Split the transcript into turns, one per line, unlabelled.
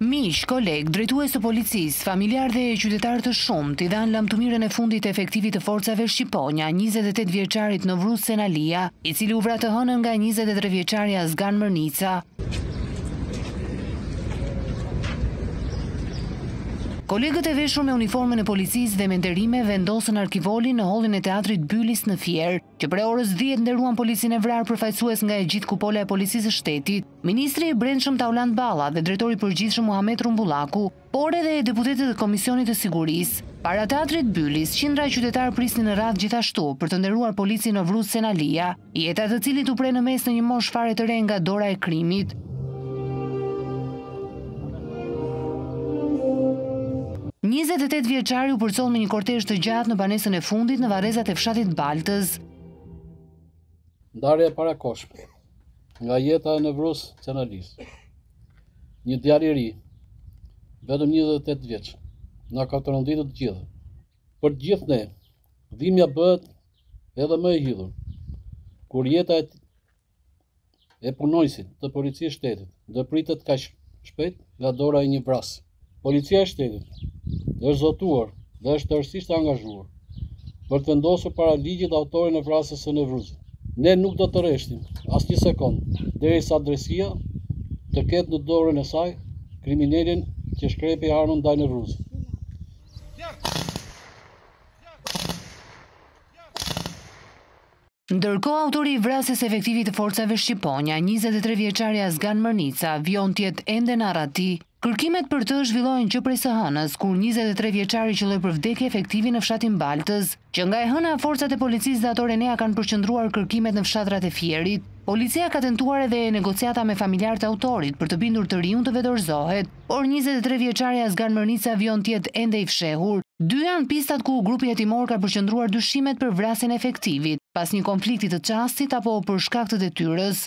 Miq, kolegë, drejtues të policisë, familjarë dhe qytetarë të shumtë i dhanë lamtumirën e fundit efektivit të forcave Shqiponja, 28 vjeçarit Novruz Cenalia, i cili u vra të hënën nga 23 vjeçari Azgan Mërnica. Kolegët e veshur me uniformën e policisë dhe me nderime vendosën arkivolin në holin e teatrit Bylis në Fier. Që prej orës dhjetë nderuan policin e vrarë përfaqësues nga e gjithë kupola e Policisë së Shtetit, ministri i Brendshëm Taulant Balla dhe drejtori i përgjithshëm Muhamet Rrumbullaku, por edhe deputetët e Komisionit të Sigurisë. Para Teatrit Bylis, qindra qytetarë prisnin në radhë gjithashtu për të nderuar policin Novruz Cenalia, jeta e të cilit u pre në mes në një moshë fare të re nga dora e krimit. Njëzet e tetë vjeçari u përcoll me një kortezh të gjatë në banesën e fundit në varrezat e fshatit Baltëz.
Ndarja e parakohshme nga jeta e Nevruz Cenalisë. Një djalë i ri, vetëm 28 vjeç, na ka tronditur të gjithë. Për të gjithë ne, dhimja bëhet edhe më e hidhur. Kur jeta e e punonjësit të Policisë Shtetit ndërpritet kaq shpejt nga dora e një vrasësi. Policia e Shtetit është zotuar dhe është tërësisht e angazhuar për të vendosur para ligjit autorin e vrasjes së Nevruzit. Ne nuk do të rreshtim asnjë sekond derisa drejtësia të ketë në dorën e saj kriminelin që shkrepi armën ndaj Nevruzit.
Ndërkohë autori i vrasjes së efektivit të forcave Shqiponja, njëzet e tre vjeçari Azgan Mërnica, vijon të jetë ende në arrati. Kërkimet për të zhvillohen që prej së hënës, kur njëzet e tre vjeçari qëlloi për vdekje efektivin në fshatin Baltëz. Që nga e hëna forcat e policisë dhe ato Renea kanë përqendruar kërkimet në fshatrat e Fierit. Policia ka tentuar edhe negociata me familjarë të autorit për të bindur të riun të vetëdorëzohet. Por njëzet e tre vjeçari Azgan Mërnica vijon të jetë ende i fshehur. Dy janë pistat ku grupi hetimor ka përqendruar dyshimet për vrasjen e efektivit, pas një konflikti të çastit apo për shkak të detyrës.